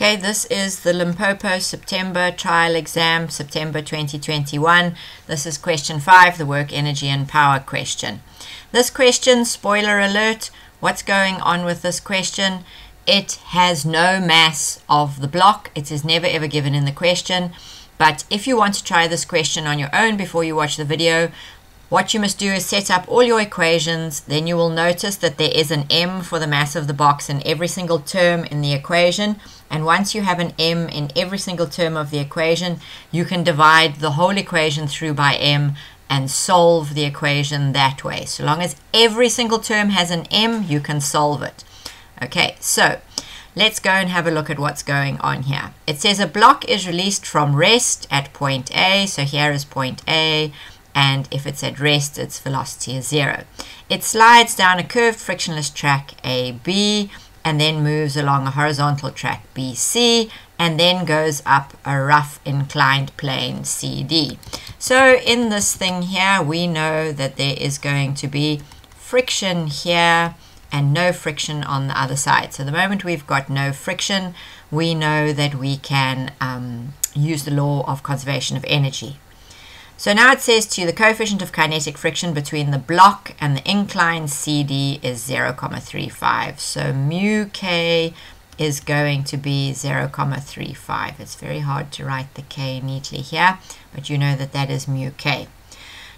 Okay, this is the Limpopo September trial exam, September 2021. This is question 5, the work, energy and power question. This question, spoiler alert, what's going on with this question? It has no mass of the block. It is never ever given in the question. But if you want to try this question on your own before you watch the video, what you must do is set up all your equations. Then you will notice that there is an m for the mass of the box in every single term in the equation. And once you have an m in every single term of the equation, you can divide the whole equation through by m and solve the equation that way. So long as every single term has an m, you can solve it. Okay, so let's go and have a look at what's going on here. It says a block is released from rest at point A. So here is point A and if it's at rest, its velocity is zero. It slides down a curved frictionless track AB and then moves along a horizontal track BC and then goes up a rough inclined plane CD. So in this thing here, we know that there is going to be friction here and no friction on the other side. So the moment we've got no friction, we know that we can um, use the law of conservation of energy. So now it says to you the coefficient of kinetic friction between the block and the incline CD is 0, 0.35. So mu k is going to be 0, 0.35. It's very hard to write the k neatly here, but you know that that is mu k.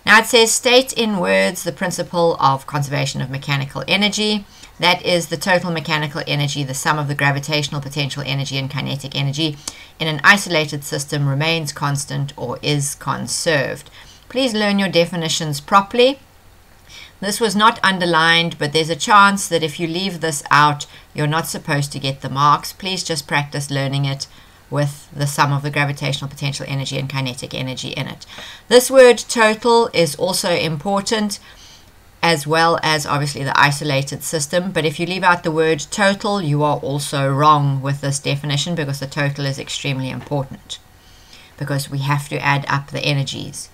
Now it says state in words the principle of conservation of mechanical energy. That is the total mechanical energy, the sum of the gravitational potential energy and kinetic energy in an isolated system remains constant or is conserved. Please learn your definitions properly. This was not underlined, but there's a chance that if you leave this out, you're not supposed to get the marks. Please just practice learning it with the sum of the gravitational potential energy and kinetic energy in it. This word total is also important as well as obviously the isolated system. But if you leave out the word total, you are also wrong with this definition because the total is extremely important because we have to add up the energies.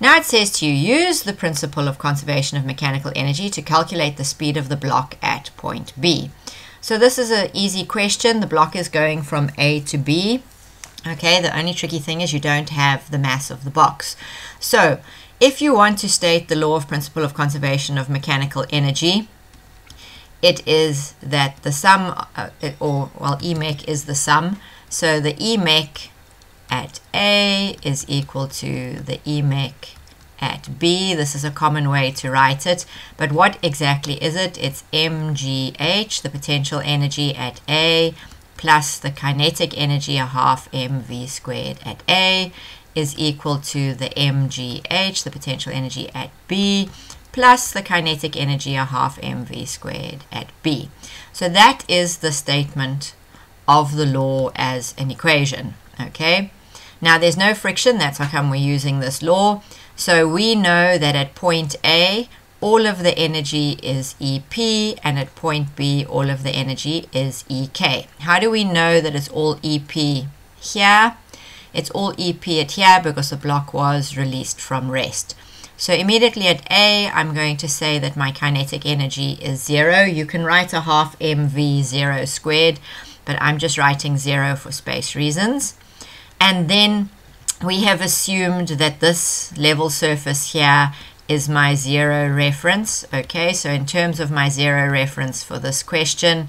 Now it says to you, use the principle of conservation of mechanical energy to calculate the speed of the block at point B. So this is an easy question. The block is going from A to B. Okay, the only tricky thing is you don't have the mass of the box. So if you want to state the law of principle of conservation of mechanical energy, it is that the sum, uh, or well, EMEC is the sum. So the EMEC at A is equal to the EMEC at B. This is a common way to write it. But what exactly is it? It's mgh, the potential energy at A, plus the kinetic energy, a half mv squared at A, is equal to the mgh, the potential energy at B, plus the kinetic energy, a half mv squared at B. So that is the statement of the law as an equation, okay? Now there's no friction, that's how come we're using this law. So we know that at point A, all of the energy is EP, and at point B, all of the energy is EK. How do we know that it's all EP here? It's all EP at here because the block was released from rest. So immediately at A, I'm going to say that my kinetic energy is zero. You can write a half mv zero squared, but I'm just writing zero for space reasons. And then we have assumed that this level surface here is my zero reference. Okay, so in terms of my zero reference for this question,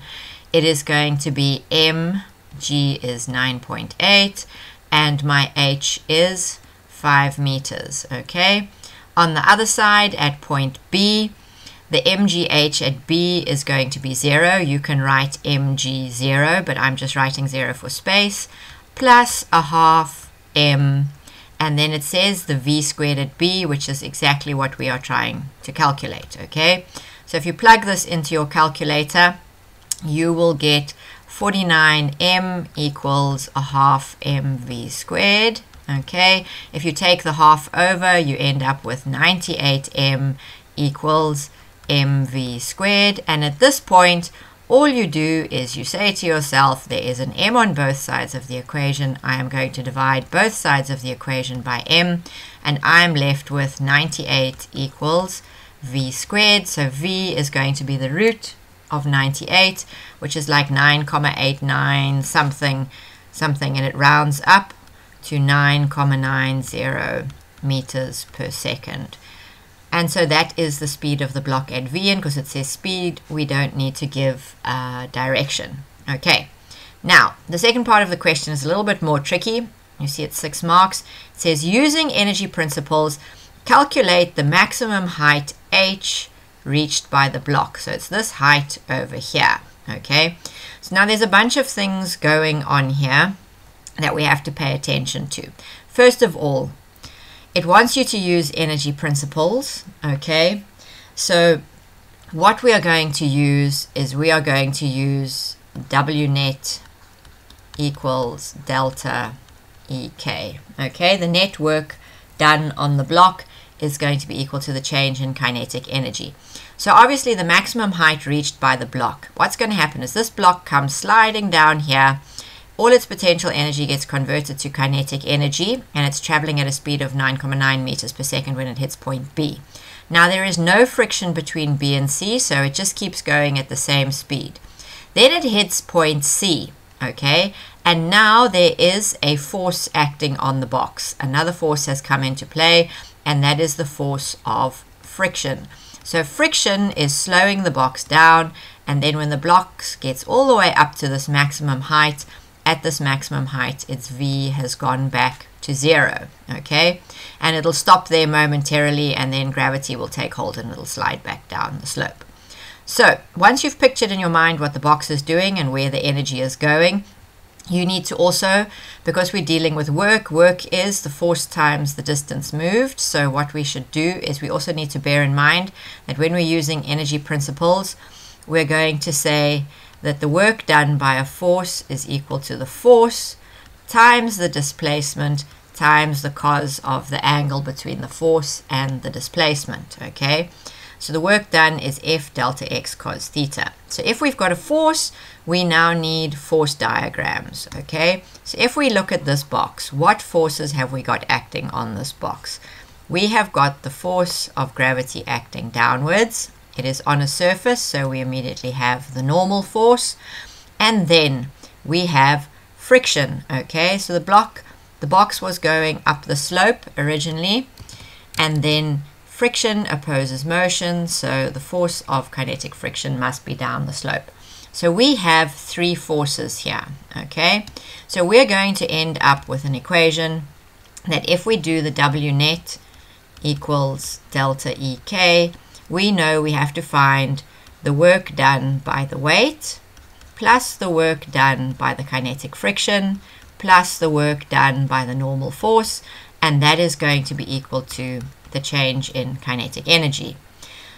it is going to be m, g is 9.8, and my h is 5 meters, okay? On the other side, at point B, the mgh at B is going to be 0. You can write mg0, but I'm just writing 0 for space, plus a half m, and then it says the v squared at B, which is exactly what we are trying to calculate, okay? So if you plug this into your calculator, you will get 49m equals a half mv squared. Okay, if you take the half over, you end up with 98m equals mv squared. And at this point, all you do is you say to yourself, there is an m on both sides of the equation. I am going to divide both sides of the equation by m, and I'm left with 98 equals v squared. So v is going to be the root of 98, which is like 9,89 something, something, and it rounds up to 9,90 meters per second. And so that is the speed of the block at B, and because it says speed, we don't need to give uh, direction. Okay, now the second part of the question is a little bit more tricky. You see it's six marks. It says using energy principles, calculate the maximum height h reached by the block. So it's this height over here. Okay, so now there's a bunch of things going on here that we have to pay attention to. First of all, it wants you to use energy principles. Okay, so what we are going to use is we are going to use W net equals delta EK. Okay, the net work done on the block is going to be equal to the change in kinetic energy. So obviously the maximum height reached by the block. What's going to happen is this block comes sliding down here. All its potential energy gets converted to kinetic energy and it's traveling at a speed of 9,9 meters per second when it hits point B. Now there is no friction between B and C, so it just keeps going at the same speed. Then it hits point C, okay? And now there is a force acting on the box. Another force has come into play, and that is the force of friction. So friction is slowing the box down, and then when the box gets all the way up to this maximum height, at this maximum height, its V has gone back to zero, okay? And it'll stop there momentarily, and then gravity will take hold and it'll slide back down the slope. So once you've pictured in your mind what the box is doing and where the energy is going, you need to also, because we're dealing with work, work is the force times the distance moved. So what we should do is we also need to bear in mind that when we're using energy principles, we're going to say that the work done by a force is equal to the force times the displacement times the cos of the angle between the force and the displacement, okay? So the work done is F delta X cos theta. So if we've got a force, we now need force diagrams, okay? So if we look at this box, what forces have we got acting on this box? We have got the force of gravity acting downwards. It is on a surface, so we immediately have the normal force. And then we have friction, okay? So the block, the box was going up the slope originally, and then Friction opposes motion, so the force of kinetic friction must be down the slope. So we have three forces here, okay? So we're going to end up with an equation that if we do the W net equals delta EK, we know we have to find the work done by the weight plus the work done by the kinetic friction plus the work done by the normal force, and that is going to be equal to the change in kinetic energy.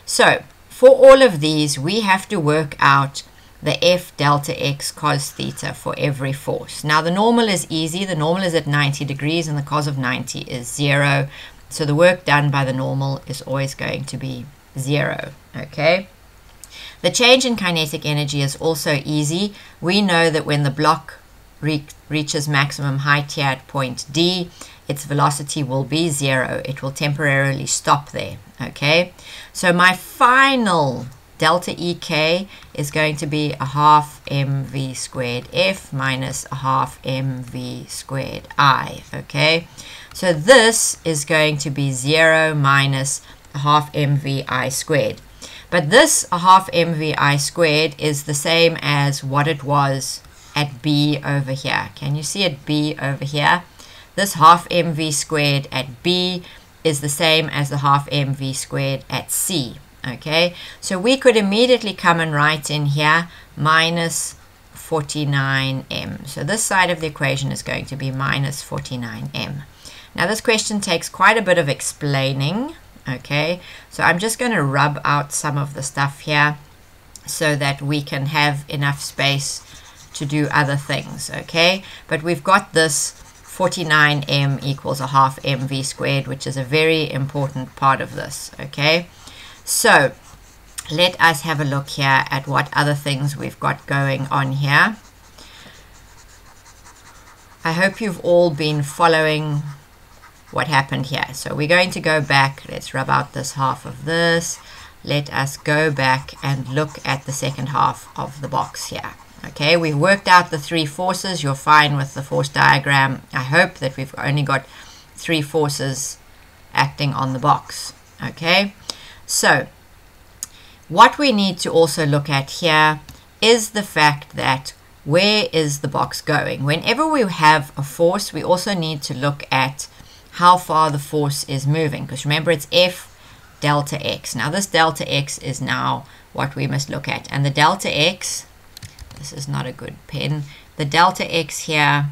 So for all of these, we have to work out the F delta X cos theta for every force. Now the normal is easy. The normal is at 90 degrees and the cos of 90 is zero. So the work done by the normal is always going to be zero, okay? The change in kinetic energy is also easy. We know that when the block re reaches maximum height here at point D, its velocity will be zero. It will temporarily stop there, okay? So my final delta EK is going to be a half mv squared F minus a half mv squared I, okay? So this is going to be 0 minus a half mv I squared. But this a half mv I squared is the same as what it was at B over here. Can you see it B over here? This half mv squared at B is the same as the half mv squared at C. Okay, so we could immediately come and write in here minus 49m. So this side of the equation is going to be minus 49m. Now this question takes quite a bit of explaining. Okay, so I'm just going to rub out some of the stuff here so that we can have enough space to do other things. Okay, but we've got this 49m equals a half mv squared, which is a very important part of this, okay? So let us have a look here at what other things we've got going on here. I hope you've all been following what happened here. So we're going to go back. Let's rub out this half of this. let us go back and look at the second half of the box here. Okay, we've worked out the three forces. You're fine with the force diagram. I hope that we've only got three forces acting on the box. Okay, so what we need to also look at here is the fact that where is the box going? Whenever we have a force, we also need to look at how far the force is moving. Because remember, it's F delta x. Now this delta x is now what we must look at. And the delta x, this is not a good pen, the delta x here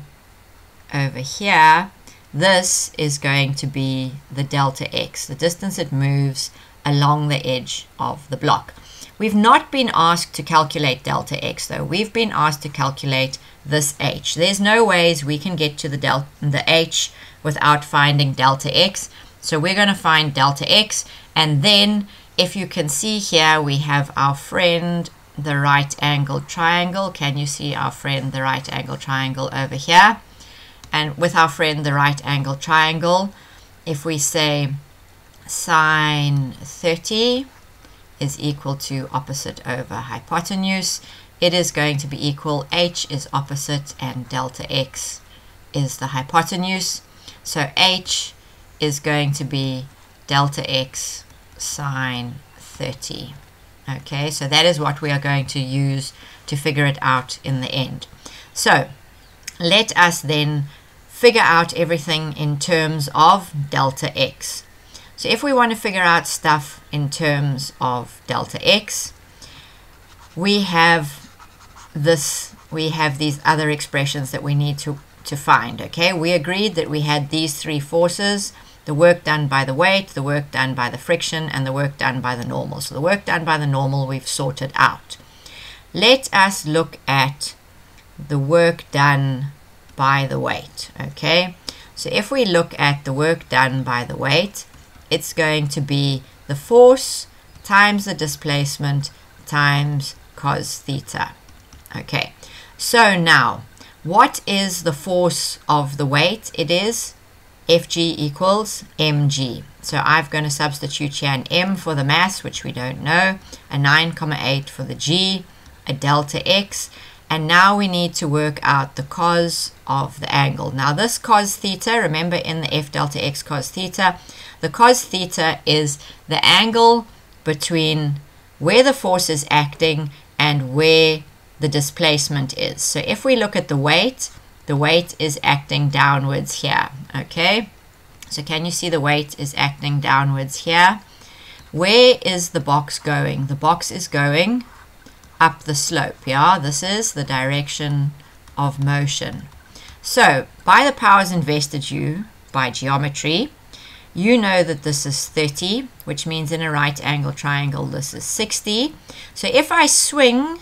over here, this is going to be the delta x, the distance it moves along the edge of the block. We've not been asked to calculate delta x though. We've been asked to calculate this h. There's no ways we can get to the, delta, the h without finding delta x. So we're going to find delta x and then if you can see here we have our friend the right angle triangle. Can you see our friend the right angle triangle over here? And with our friend the right angle triangle, if we say sine 30 is equal to opposite over hypotenuse, it is going to be equal, h is opposite and delta x is the hypotenuse. So h is going to be delta x sine 30. Okay, so that is what we are going to use to figure it out in the end. So let us then figure out everything in terms of delta x. So if we want to figure out stuff in terms of delta x, we have this, we have these other expressions that we need to, to find, okay? We agreed that we had these three forces, the work done by the weight, the work done by the friction, and the work done by the normal. So the work done by the normal we've sorted out. Let us look at the work done by the weight, okay? So if we look at the work done by the weight, it's going to be the force times the displacement times cos theta. Okay, so now, what is the force of the weight? It is Fg equals mg. So I'm going to substitute here an m for the mass, which we don't know, a 9,8 for the g, a delta x, and now we need to work out the cos of the angle. Now this cos theta, remember in the f delta x cos theta, the cos theta is the angle between where the force is acting and where the displacement is. So if we look at the weight, the weight is acting downwards here, okay? So can you see the weight is acting downwards here? Where is the box going? The box is going up the slope, yeah? This is the direction of motion. So, by the powers invested you by geometry, you know that this is 30, which means in a right angle triangle this is 60. So if I swing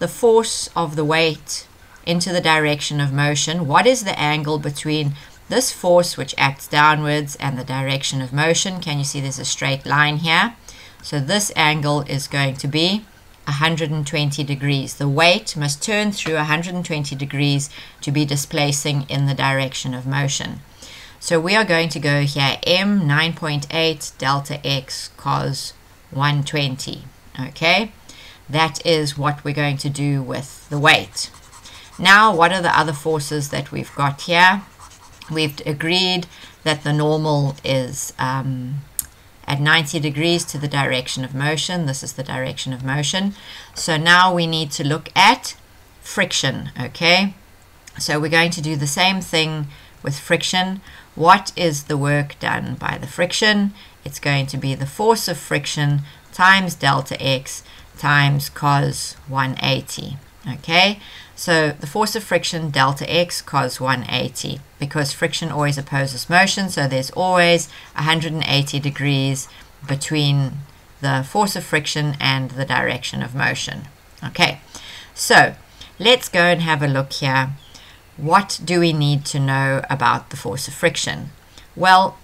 the force of the weight into the direction of motion, what is the angle between this force which acts downwards and the direction of motion? Can you see there's a straight line here? So this angle is going to be 120 degrees. The weight must turn through 120 degrees to be displacing in the direction of motion. So we are going to go here m 9.8 delta x cos 120. Okay, that is what we're going to do with the weight. Now, what are the other forces that we've got here? We've agreed that the normal is um, at 90 degrees to the direction of motion. This is the direction of motion. So now we need to look at friction, okay? So we're going to do the same thing with friction. What is the work done by the friction? It's going to be the force of friction times delta x times cos 180, okay? So the force of friction, delta x, cos 180, because friction always opposes motion, so there's always 180 degrees between the force of friction and the direction of motion. Okay, so let's go and have a look here. What do we need to know about the force of friction? Well,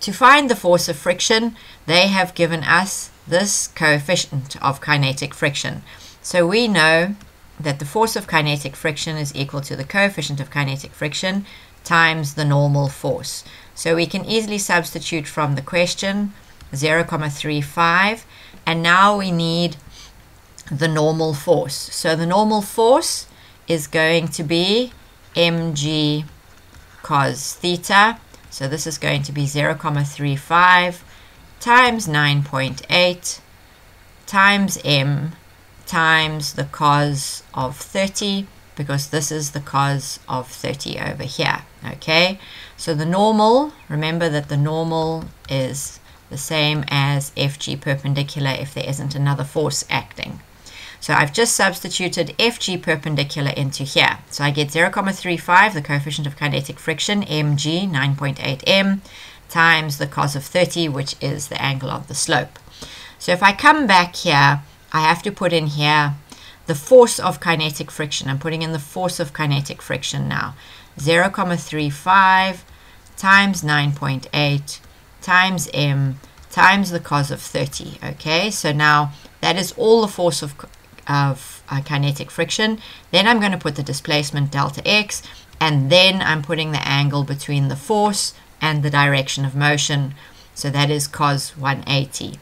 to find the force of friction, they have given us this coefficient of kinetic friction. So we know that the force of kinetic friction is equal to the coefficient of kinetic friction times the normal force. So we can easily substitute from the question 0, 0.35 And now we need the normal force. So the normal force is going to be mg cos theta. So this is going to be 0, 0.35 times 9.8 times m times the cos of 30 because this is the cos of 30 over here okay so the normal remember that the normal is the same as fg perpendicular if there isn't another force acting so I've just substituted FG perpendicular into here. So I get 0,35, the coefficient of kinetic friction, mg, 9.8 m, times the cos of 30, which is the angle of the slope. So if I come back here, I have to put in here the force of kinetic friction. I'm putting in the force of kinetic friction now. 0,35 times 9.8 times m times the cos of 30. Okay, so now that is all the force of of uh, kinetic friction. Then I'm going to put the displacement delta x, and then I'm putting the angle between the force and the direction of motion. So that is cos 180.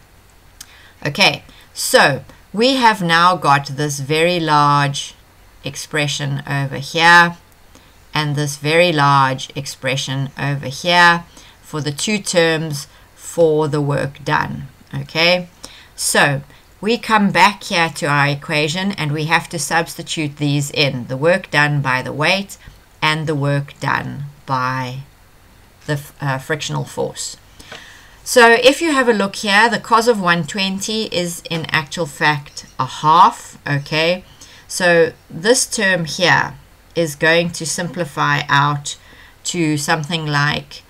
Okay, so we have now got this very large expression over here and this very large expression over here for the two terms for the work done. Okay, so we come back here to our equation and we have to substitute these in the work done by the weight and the work done by the uh, frictional force. So if you have a look here, the cos of 120 is in actual fact a half, okay? So this term here is going to simplify out to something like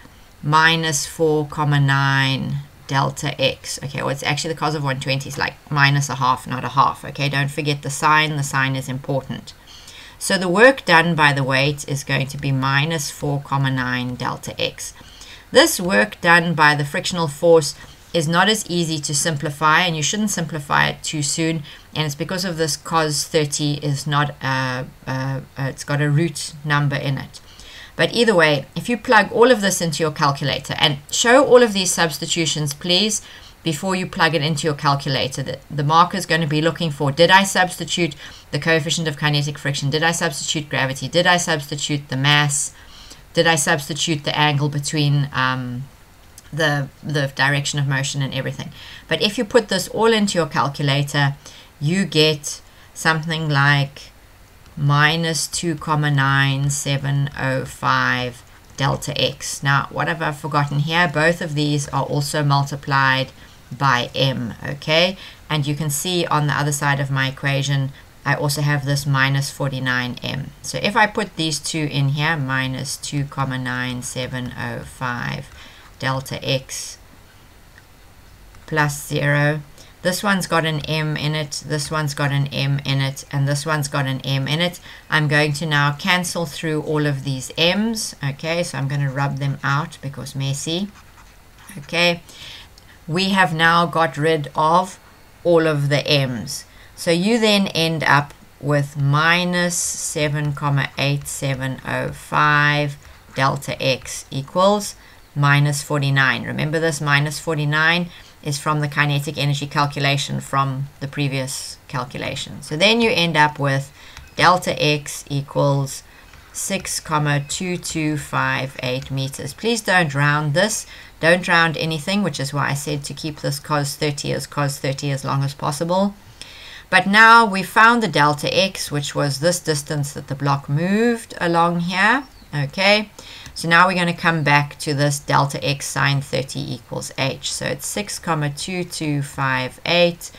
minus 4,9 delta x. Okay, well, it's actually the cos of 120 is like minus a half, not a half. Okay, don't forget the sign. The sign is important. So the work done by the weight is going to be minus 4,9 delta x. This work done by the frictional force is not as easy to simplify and you shouldn't simplify it too soon and it's because of this cos 30 is not uh, uh, uh, it's got a root number in it but either way, if you plug all of this into your calculator and show all of these substitutions, please, before you plug it into your calculator. The, the marker is going to be looking for, did I substitute the coefficient of kinetic friction? Did I substitute gravity? Did I substitute the mass? Did I substitute the angle between um, the, the direction of motion and everything? But if you put this all into your calculator, you get something like minus 2,9705 delta x. Now, what have I forgotten here? Both of these are also multiplied by m, okay? And you can see on the other side of my equation, I also have this minus 49m. So if I put these two in here, minus 2,9705 delta x plus 0, this one's got an M in it, this one's got an M in it, and this one's got an M in it. I'm going to now cancel through all of these M's. Okay, so I'm going to rub them out because messy. Okay, we have now got rid of all of the M's. So you then end up with minus 7,8705 delta x equals minus 49. Remember this minus 49? is from the kinetic energy calculation from the previous calculation. So then you end up with delta x equals 6,2258 meters. Please don't round this. Don't round anything, which is why I said to keep this cos 30 as cos 30 as long as possible. But now we found the delta x, which was this distance that the block moved along here. Okay, so now we're going to come back to this delta x sine 30 equals h. So it's 6 comma 2258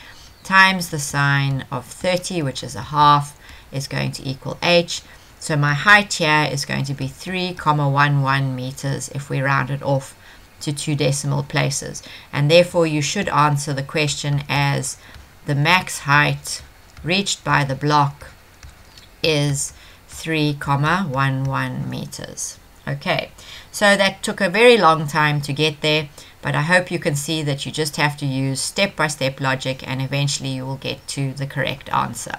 times the sine of 30, which is a half, is going to equal h. So my height here is going to be 3 comma 11 meters if we round it off to two decimal places. And therefore you should answer the question as the max height reached by the block is 3 comma 11 meters. Okay, so that took a very long time to get there, but I hope you can see that you just have to use step-by-step -step logic and eventually you will get to the correct answer.